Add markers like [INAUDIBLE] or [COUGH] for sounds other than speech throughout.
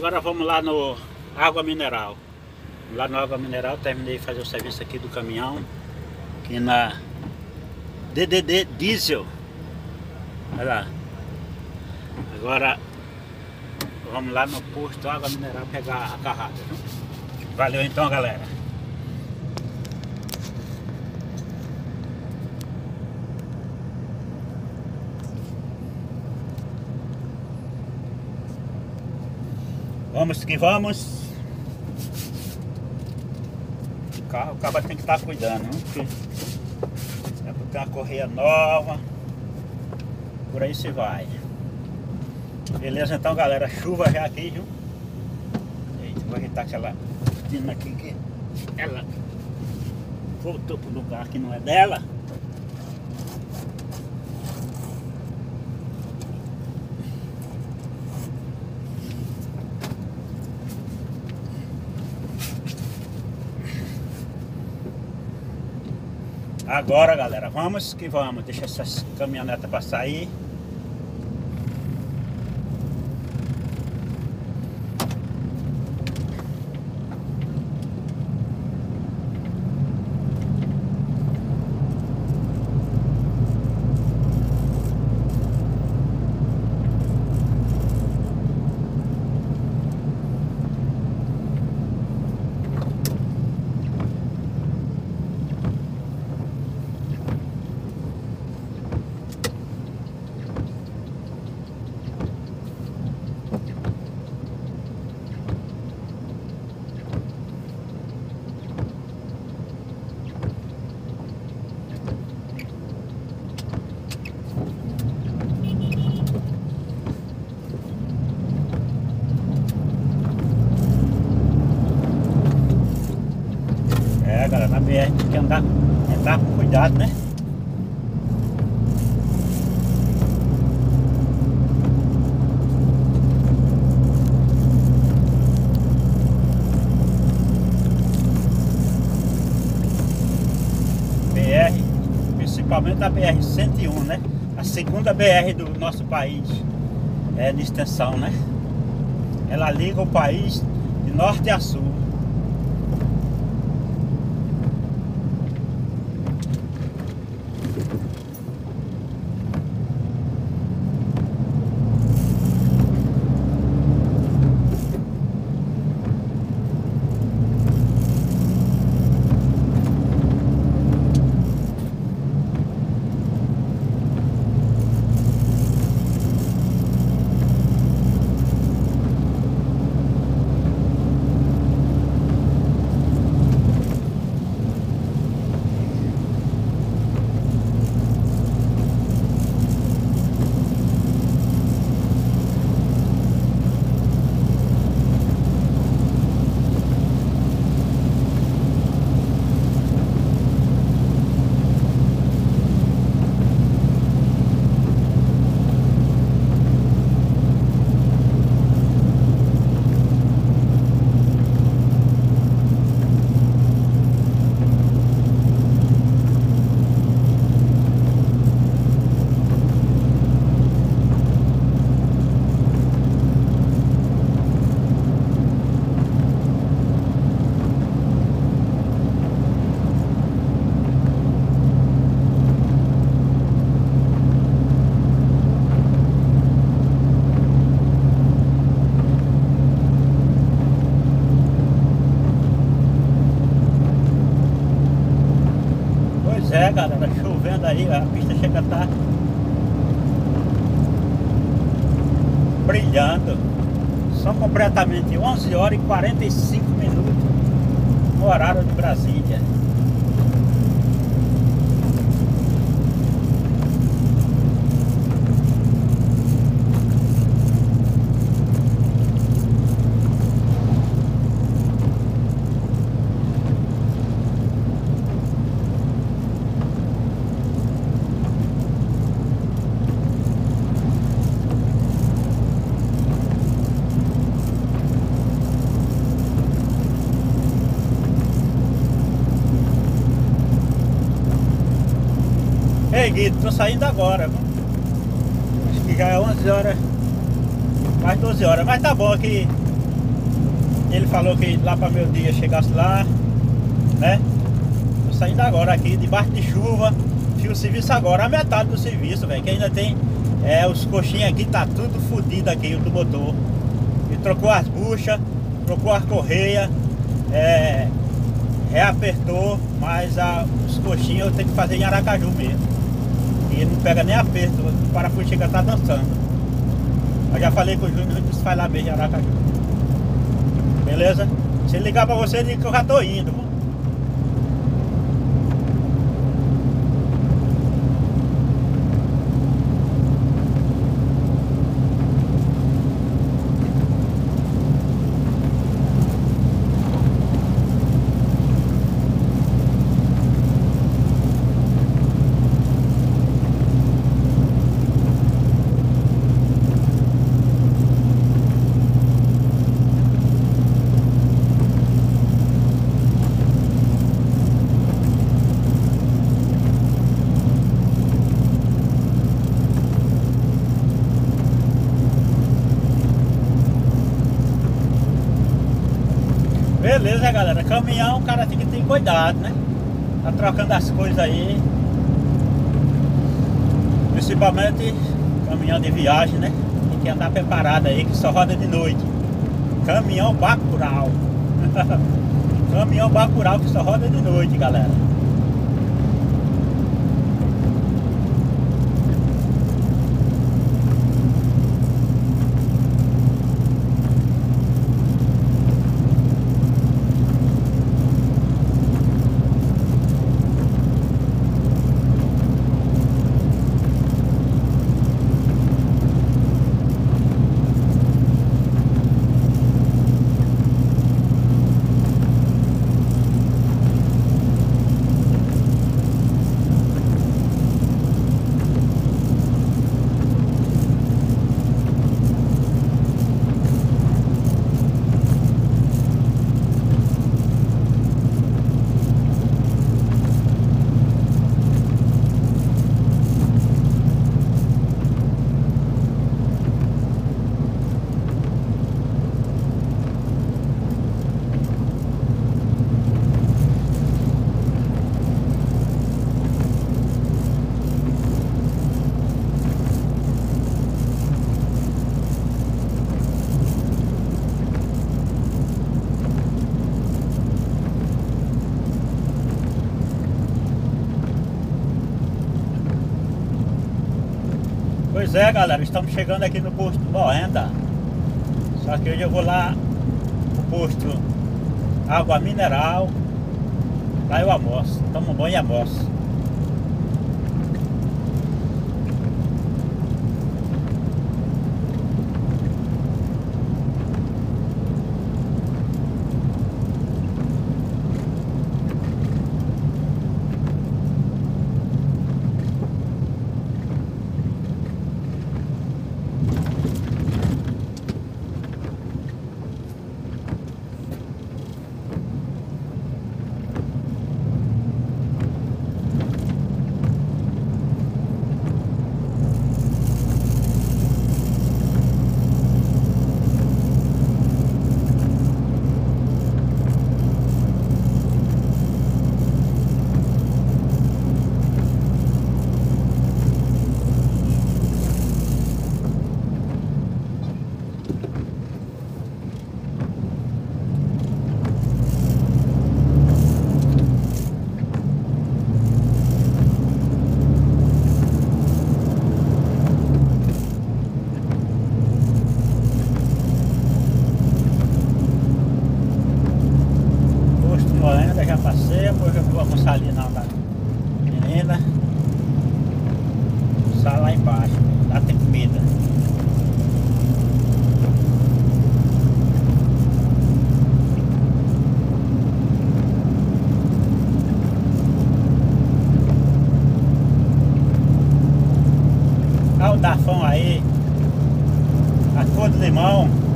Agora vamos lá no Água Mineral. Lá no Água Mineral terminei de fazer o serviço aqui do caminhão. Aqui na DDD Diesel. Olha lá. Agora vamos lá no posto Água Mineral pegar a carrada. Viu? Valeu então galera. Vamos que vamos. O carro, o tem que estar cuidando, né? porque é porque tem uma correia nova. Por aí se vai. Beleza então galera, chuva já aqui, viu? Eita, vou ajeitar aquela cortina aqui que ela voltou pro lugar que não é dela. Agora, galera, vamos que vamos. Deixa essa caminhoneta para sair. É, galera, na BR tem que andar, andar com cuidado, né? BR, principalmente a BR-101, né? A segunda BR do nosso país é de extensão, né? Ela liga o país de norte a sul. Pois é, galera, chovendo aí, a pista chega a estar brilhando. São completamente 11 horas e 45 minutos no horário de Brasília. Ei Guido, tô saindo agora. Acho que já é 11 horas, quase 12 horas, mas tá bom aqui. ele falou que lá para meu dia chegasse lá, né? Tô saindo agora aqui, debaixo de chuva. Fiz o serviço agora, a metade do serviço, velho. Que ainda tem é, os coxinhos aqui, tá tudo fodido aqui do motor. Ele trocou as buchas, trocou as correias, é, reapertou, mas a, os coxinhos eu tenho que fazer em Aracaju mesmo. E não pega nem aperto, o parafuso chega tá dançando. Eu já falei com o Júnior, ele disse faz lá em Aracaju. Beleza? Se ele ligar pra você, que eu já tô indo. Beleza, galera. Caminhão, o cara tem que ter cuidado, né? Tá trocando as coisas aí. Principalmente caminhão de viagem, né? Tem que andar preparado aí, que só roda de noite. Caminhão bacural. [LAUGHS] caminhão bacural que só roda de noite, galera. Pois é, galera, estamos chegando aqui no posto Moenda. Só que hoje eu vou lá no posto Água Mineral. Lá eu almoço, tomo banho e almoço. Poranga já passei, depois eu vou almoçar ali na da menina. Almoçar lá embaixo, lá tem comida. Olha o Dafão aí, a cor do limão.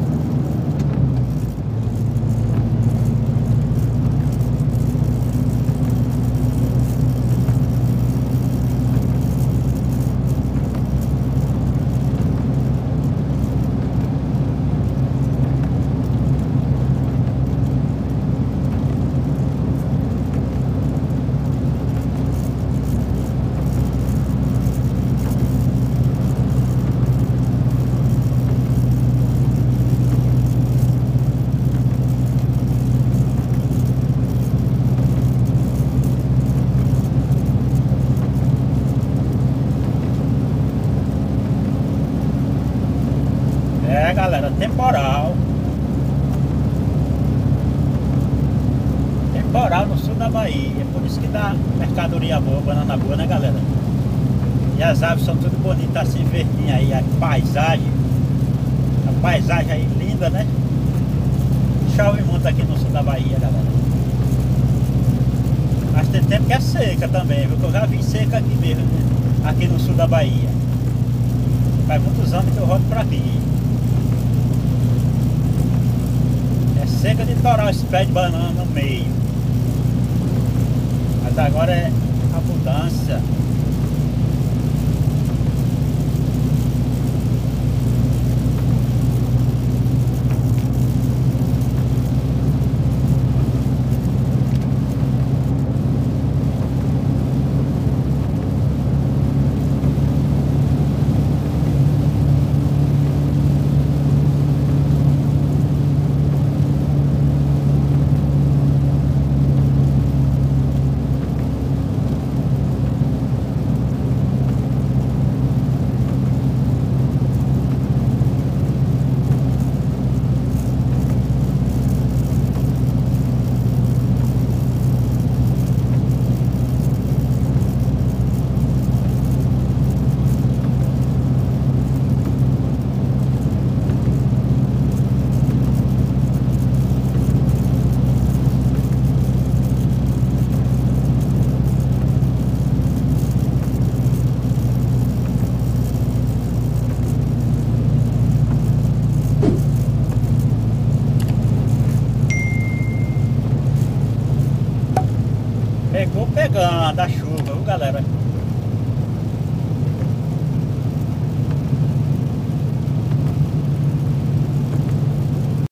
Temporal. Temporal no sul da Bahia. É por isso que dá mercadoria boa, banana boa, né, galera? E as aves são tudo bonitas assim, verdinha aí, a paisagem. A paisagem aí linda, né? Chove muito aqui no sul da Bahia, galera. Mas tem tempo que é seca também, viu? Eu já vi seca aqui mesmo, aqui no sul da Bahia. Faz muitos anos que eu rodo por aqui. É seca de torar esse pé de banana no meio. Mas agora é a সাদা